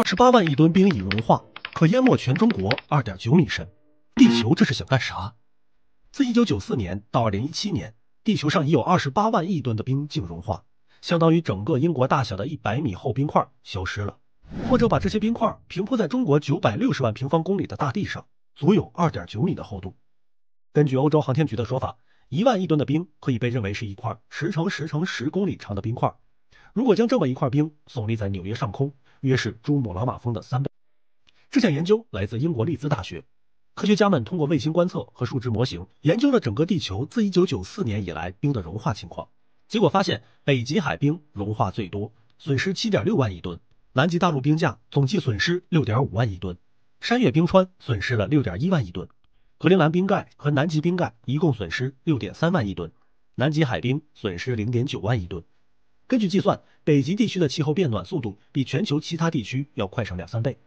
二十八万亿吨冰已融化，可淹没全中国二点九米深。地球这是想干啥？自一九九四年到二零一七年，地球上已有二十八万亿吨的冰净融化，相当于整个英国大小的一百米厚冰块消失了。或者把这些冰块平铺在中国九百六十万平方公里的大地上，足有二点九米的厚度。根据欧洲航天局的说法，一万亿吨的冰可以被认为是一块十乘十乘十公里长的冰块。如果将这么一块冰耸立在纽约上空，约是珠穆朗玛峰的三倍。这项研究来自英国利兹大学，科学家们通过卫星观测和数值模型，研究了整个地球自1994年以来冰的融化情况。结果发现，北极海冰融化最多，损失7.6万亿吨；南极大陆冰架总计损失6.5万亿吨；山岳冰川损失了6.1万亿吨；格陵兰冰盖和南极冰盖一共损失6.3万亿吨；南极海冰损失0.9万亿吨。根据计算，北极地区的气候变暖速度比全球其他地区要快上两三倍。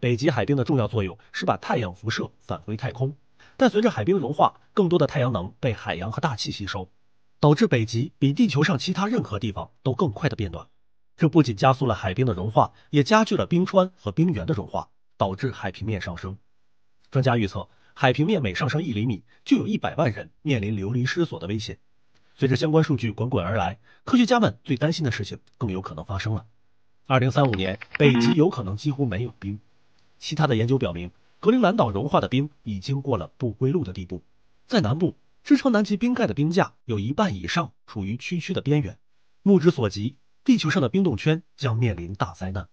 北极海冰的重要作用是把太阳辐射返回太空，但随着海冰融化，更多的太阳能被海洋和大气吸收，导致北极比地球上其他任何地方都更快的变暖。这不仅加速了海冰的融化，也加剧了冰川和冰原的融化，导致海平面上升。专家预测，海平面每上升一厘米，就有一百万人面临流离失所的危险。随着相关数据滚滚而来，科学家们最担心的事情更有可能发生了。二零三五年，北极有可能几乎没有冰。其他的研究表明，格陵兰岛融化的冰已经过了不归路的地步。在南部，支撑南极冰盖的冰架有一半以上处于区区的边缘。目之所及，地球上的冰冻圈将面临大灾难。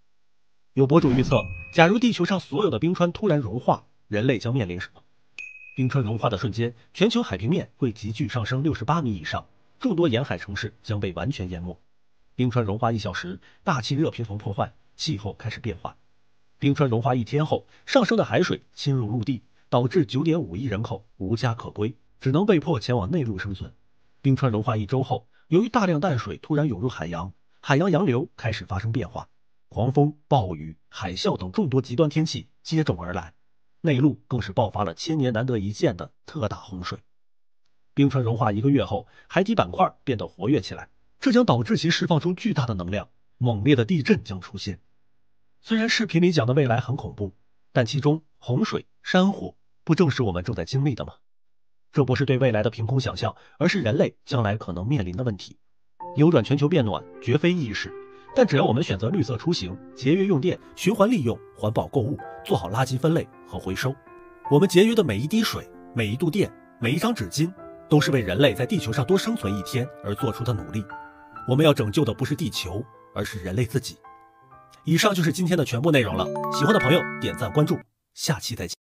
有博主预测，假如地球上所有的冰川突然融化，人类将面临什么？冰川融化的瞬间，全球海平面会急剧上升六十八米以上。众多沿海城市将被完全淹没。冰川融化一小时，大气热平衡破坏，气候开始变化。冰川融化一天后，上升的海水侵入陆地，导致九点五亿人口无家可归，只能被迫前往内陆生存。冰川融化一周后，由于大量淡水突然涌入海洋，海洋洋流开始发生变化，狂风、暴雨、海啸等众多极端天气接踵而来，内陆更是爆发了千年难得一见的特大洪水。冰川融化一个月后，海底板块变得活跃起来，这将导致其释放出巨大的能量，猛烈的地震将出现。虽然视频里讲的未来很恐怖，但其中洪水、山火不正是我们正在经历的吗？这不是对未来的凭空想象，而是人类将来可能面临的问题。扭转全球变暖绝非易事，但只要我们选择绿色出行、节约用电、循环利用、环保购物，做好垃圾分类和回收，我们节约的每一滴水、每一度电、每一张纸巾。都是为人类在地球上多生存一天而做出的努力。我们要拯救的不是地球，而是人类自己。以上就是今天的全部内容了。喜欢的朋友点赞关注，下期再见。